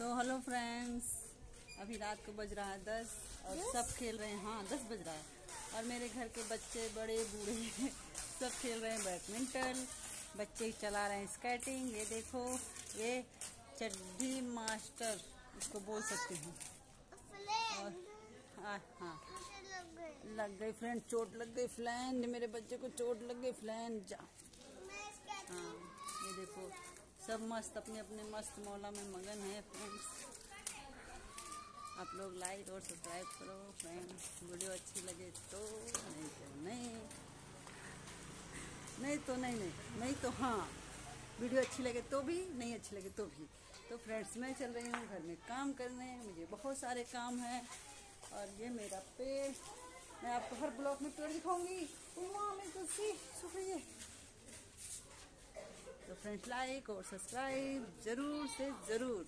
तो hello friends अभी रात को बज रहा है दस और सब खेल रहे हैं। हाँ दस बज रहा है। और मेरे घर के बच्चे बड़े बूढ़े सब खेल रहे हैं बैडमिंटन। बच्चे चला रहे हैं स्केटिंग ये देखो ये चड्डी मास्टर इसको बोल सकते हैं। और आ, हाँ। लग गई फ्रेंड चोट लग गई फ्लैंड मेरे बच्चे को चोट लग गई फ्लैंड जा। हाँ ये सब मस्त अपने अपने मस्त मौला में मगन है फ्रेंड्स आप लोग लाइक और सब्सक्राइब करो फ्रेंड्स वीडियो अच्छी लगे तो नहीं तो नहीं. नहीं तो नहीं नहीं. नहीं तो हाँ. वीडियो अच्छी लगे तो भी, नहीं अच्छी लगे तो भी. तो फ्रेंड्स मैं चल रही हूँ घर में काम करने. मुझे बहुत सारे काम हैं. और ये मेरा पेड़. मैं आपको हर ब्लॉक में पेड़ दिखाऊँगी. मेरी तुलसी शुक्रिया फ्रेंड्स लाइक और सब्सक्राइब ज़रूर से ज़रूर।